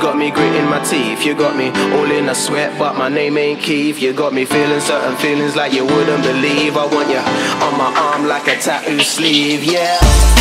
got me gritting my teeth. You got me all in a sweat, but my name ain't Keith. You got me feeling certain feelings like you wouldn't believe. I want you on my arm like a tattoo sleeve, yeah.